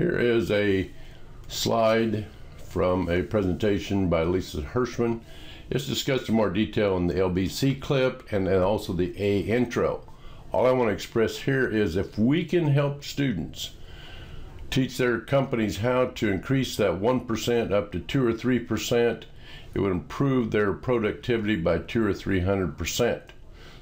Here is a slide from a presentation by Lisa Hirschman. It's discussed in more detail in the LBC clip and then also the A intro. All I want to express here is if we can help students teach their companies how to increase that 1% up to 2 or 3%, it would improve their productivity by 2 or 300%.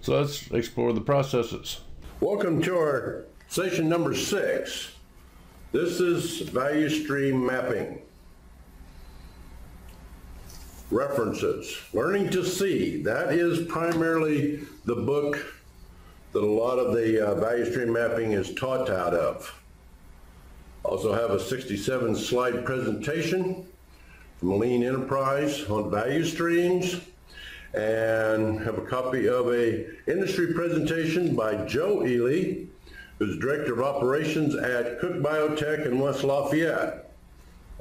So let's explore the processes. Welcome to our session number six. This is value stream mapping. References. Learning to See. That is primarily the book that a lot of the uh, value stream mapping is taught out of. Also have a 67 slide presentation from Lean Enterprise on value streams and have a copy of a industry presentation by Joe Ely, who's Director of Operations at Cook Biotech in West Lafayette,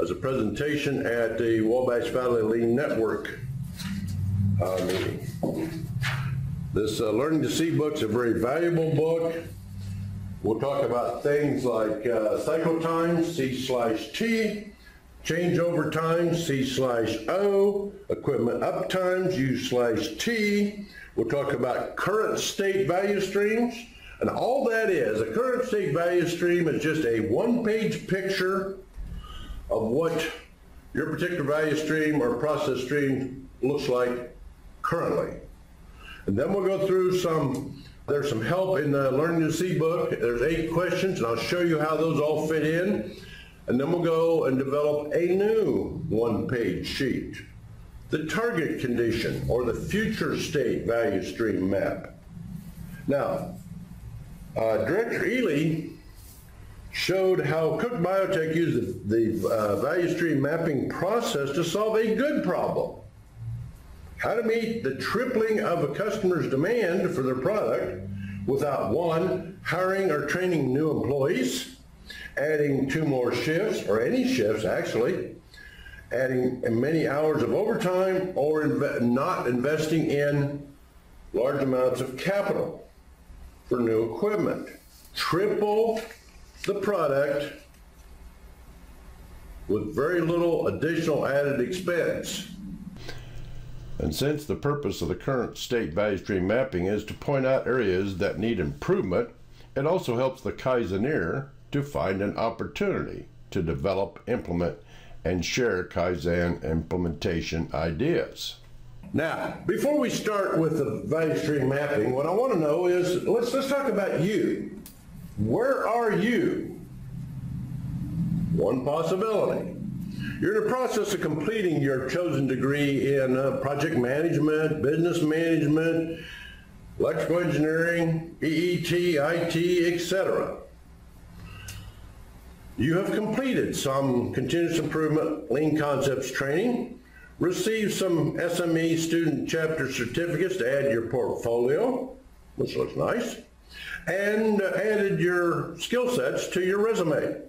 as a presentation at the Wabash Valley Lean Network uh, meeting. This uh, Learning to See book is a very valuable book. We'll talk about things like uh, cycle time, C slash T, changeover time, C slash O, equipment uptimes, U slash T. We'll talk about current state value streams. And all that is, a current state value stream is just a one-page picture of what your particular value stream or process stream looks like currently. And then we'll go through some, there's some help in the Learning to See book. There's eight questions, and I'll show you how those all fit in. And then we'll go and develop a new one-page sheet. The target condition, or the future state value stream map. Now, uh, Director Ely showed how Cook Biotech used the, the uh, value stream mapping process to solve a good problem. How to meet the tripling of a customer's demand for their product without one, hiring or training new employees, adding two more shifts, or any shifts actually, adding many hours of overtime, or inv not investing in large amounts of capital for new equipment. Triple the product with very little additional added expense. And since the purpose of the current state value stream mapping is to point out areas that need improvement, it also helps the Kaizener to find an opportunity to develop, implement, and share Kaizen implementation ideas. Now, before we start with the value stream mapping, what I want to know is, let's, let's talk about you. Where are you? One possibility. You're in the process of completing your chosen degree in uh, project management, business management, electrical engineering, EET, IT, etc. You have completed some continuous improvement lean concepts training, received some SME student chapter certificates to add your portfolio, which looks nice, and added your skill sets to your resume.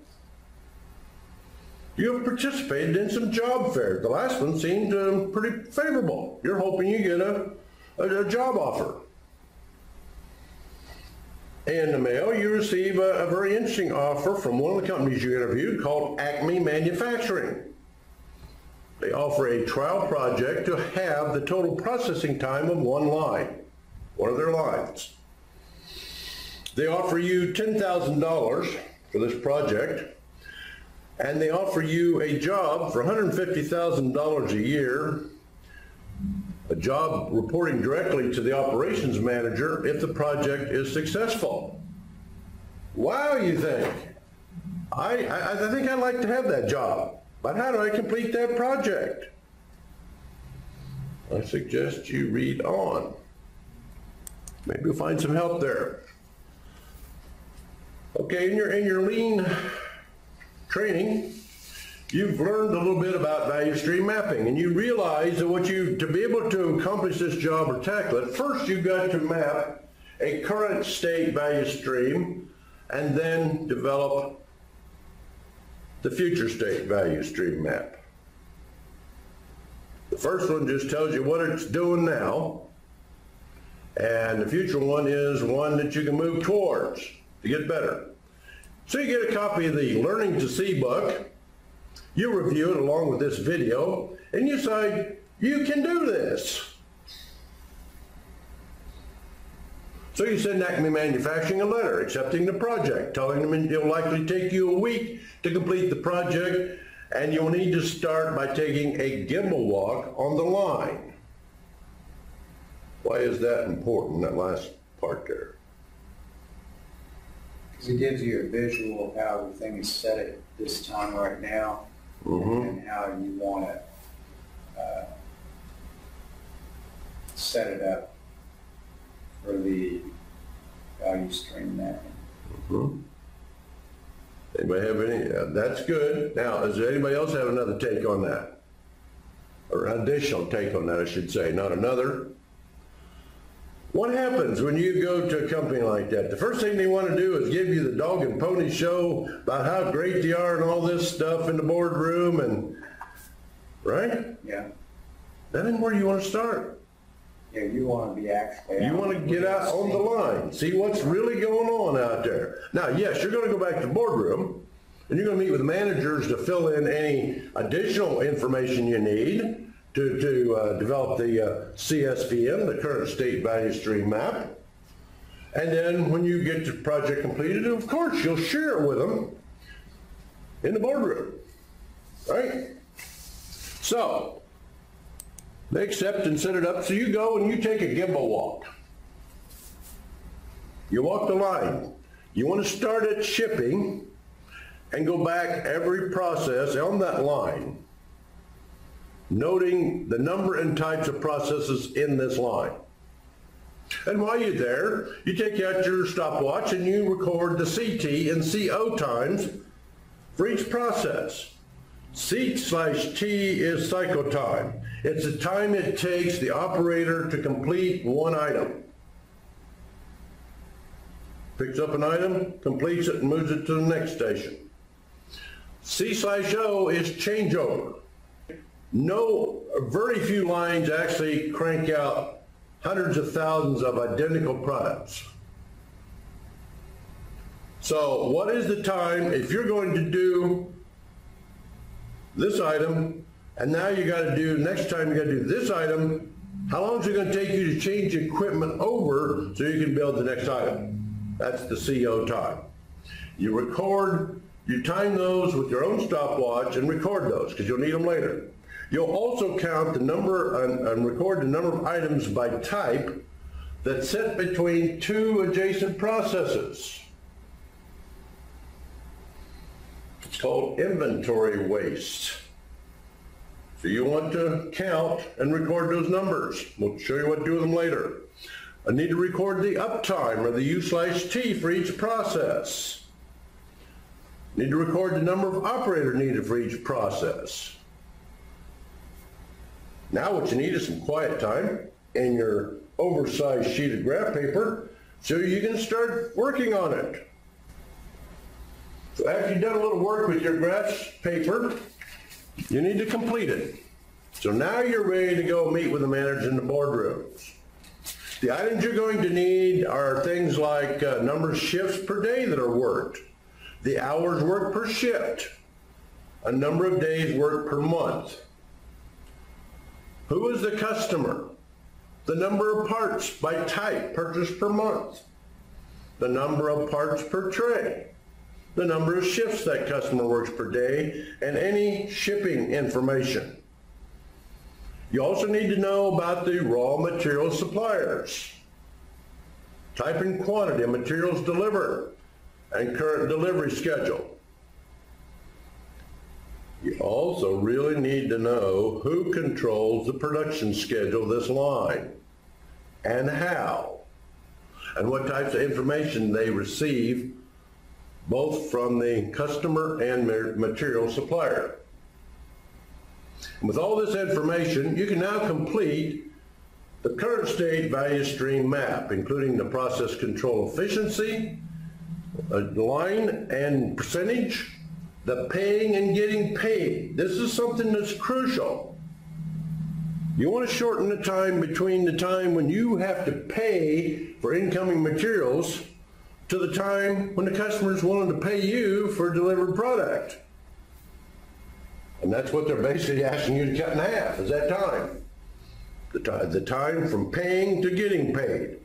You have participated in some job fairs. The last one seemed uh, pretty favorable. You're hoping you get a, a, a job offer. In the mail, you receive a, a very interesting offer from one of the companies you interviewed called Acme Manufacturing. They offer a trial project to have the total processing time of one line, one of their lines. They offer you $10,000 for this project, and they offer you a job for $150,000 a year, a job reporting directly to the operations manager if the project is successful. Wow, you think? I, I, I think I'd like to have that job. But how do I complete that project? I suggest you read on. Maybe you'll find some help there. Okay, in your, in your lean training, you've learned a little bit about value stream mapping and you realize that what you, to be able to accomplish this job or tackle it, first you've got to map a current state value stream and then develop the future state value stream map. The first one just tells you what it's doing now, and the future one is one that you can move towards to get better. So you get a copy of the Learning to See book, you review it along with this video, and you say, you can do this. So you send Acme Manufacturing a letter accepting the project, telling them it'll likely take you a week to complete the project, and you'll need to start by taking a gemba walk on the line. Why is that important, that last part there? Because it gives you a visual of how everything is set at this time right now and how you want to uh, set it up for the value stream mapping. Anybody have any, uh, that's good. Now, does anybody else have another take on that? Or additional take on that, I should say, not another? What happens when you go to a company like that? The first thing they want to do is give you the dog and pony show about how great they are and all this stuff in the boardroom and, right? Yeah, That ain't where you want to start. Yeah, you want to be actually. You want to get out on the line, see what's really going on out there. Now, yes, you're going to go back to the boardroom, and you're going to meet with managers to fill in any additional information you need to, to uh, develop the uh, CSVM, the current state value stream map. And then when you get the project completed, of course, you'll share it with them in the boardroom, right? So, they accept and set it up, so you go and you take a gemba walk. You walk the line. You want to start at shipping and go back every process on that line, noting the number and types of processes in this line. And while you're there, you take out your stopwatch and you record the CT and CO times for each process. C slash T is cycle time. It's the time it takes the operator to complete one item. Picks up an item, completes it, and moves it to the next station. C slash O is changeover. No, very few lines actually crank out hundreds of thousands of identical products. So what is the time, if you're going to do this item, and now you gotta do, next time you gotta do this item, how long is it gonna take you to change equipment over so you can build the next item? That's the CO time. You record, you time those with your own stopwatch and record those, because you'll need them later. You'll also count the number and, and record the number of items by type that sit between two adjacent processes. It's called inventory waste. So you want to count and record those numbers. We'll show you what to do with them later. I need to record the uptime or the U slash T for each process. Need to record the number of operator needed for each process. Now what you need is some quiet time and your oversized sheet of graph paper so you can start working on it. So after you've done a little work with your graph paper, you need to complete it. So now you're ready to go meet with the manager in the boardrooms. The items you're going to need are things like uh, number of shifts per day that are worked, the hours worked per shift, a number of days worked per month. Who is the customer? The number of parts by type purchased per month, the number of parts per tray, the number of shifts that customer works per day, and any shipping information. You also need to know about the raw material suppliers, type and quantity of materials delivered, and current delivery schedule. You also really need to know who controls the production schedule of this line and how, and what types of information they receive both from the customer and material supplier. And with all this information, you can now complete the current state value stream map, including the process control efficiency, a line and percentage, the paying and getting paid. This is something that's crucial. You want to shorten the time between the time when you have to pay for incoming materials to the time when the customer's willing to pay you for a delivered product. And that's what they're basically asking you to cut in half, is that time. The time, the time from paying to getting paid.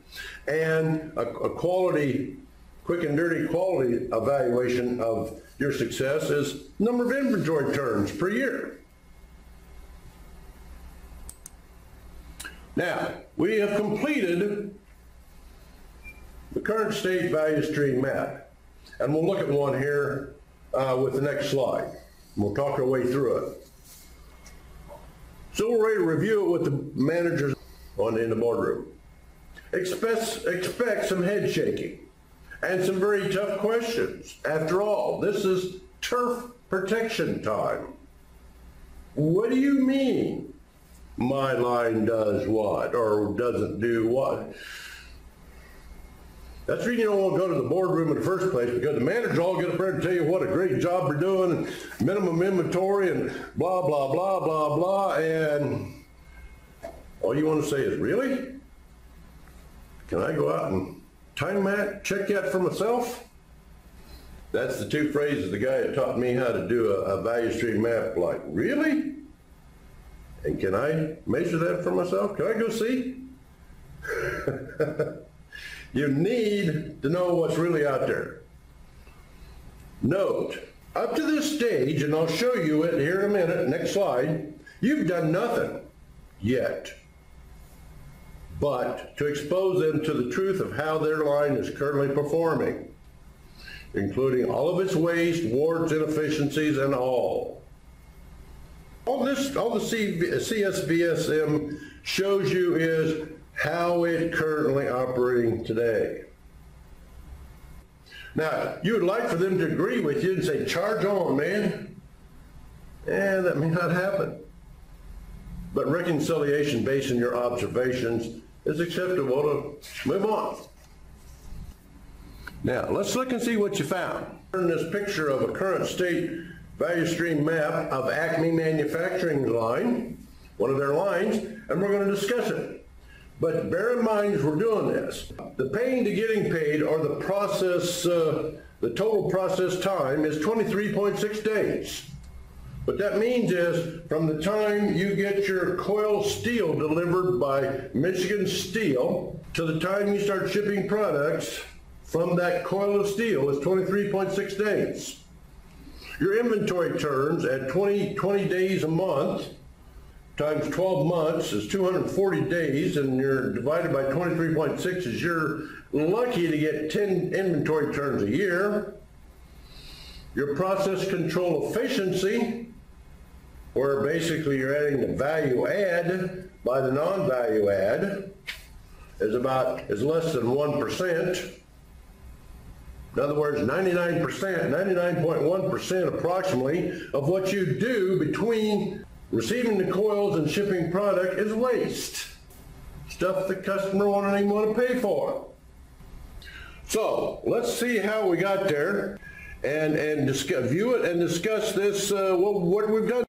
And a, a quality, quick and dirty quality evaluation of your success is number of inventory turns per year. Now, we have completed the current state value stream map. And we'll look at one here uh, with the next slide. We'll talk our way through it. So we're ready to review it with the managers on in the boardroom. Expect, expect some head shaking and some very tough questions. After all, this is turf protection time. What do you mean my line does what or doesn't do what? That's the reason you don't want to go to the boardroom in the first place because the managers all get up there and tell you what a great job they're doing and minimum inventory and blah, blah, blah, blah, blah. And all you want to say is, really? Can I go out and time that, check that for myself? That's the two phrases the guy that taught me how to do a, a value stream map like, really? And can I measure that for myself? Can I go see? You need to know what's really out there. Note, up to this stage, and I'll show you it here in a minute, next slide, you've done nothing yet but to expose them to the truth of how their line is currently performing, including all of its waste, warts, inefficiencies, and all. All this, all the C, CSVSM shows you is how it currently operating today. Now, you would like for them to agree with you and say, charge on, man. And that may not happen. But reconciliation based on your observations is acceptable to move on. Now, let's look and see what you found. In this picture of a current state value stream map of Acme Manufacturing line, one of their lines, and we're going to discuss it. But bear in mind we're doing this, the paying to getting paid or the process, uh, the total process time is 23.6 days. What that means is from the time you get your coil steel delivered by Michigan Steel to the time you start shipping products from that coil of steel is 23.6 days. Your inventory turns at 20, 20 days a month times 12 months is 240 days and you're divided by 23.6 is you're lucky to get 10 inventory turns a year. Your process control efficiency where basically you're adding the value add by the non-value add is about is less than 1%. In other words, 99%, 99.1% approximately of what you do between receiving the coils and shipping product is waste. Stuff the customer won't even want to pay for. So let's see how we got there and, and discuss, view it and discuss this, uh, what, what we've done.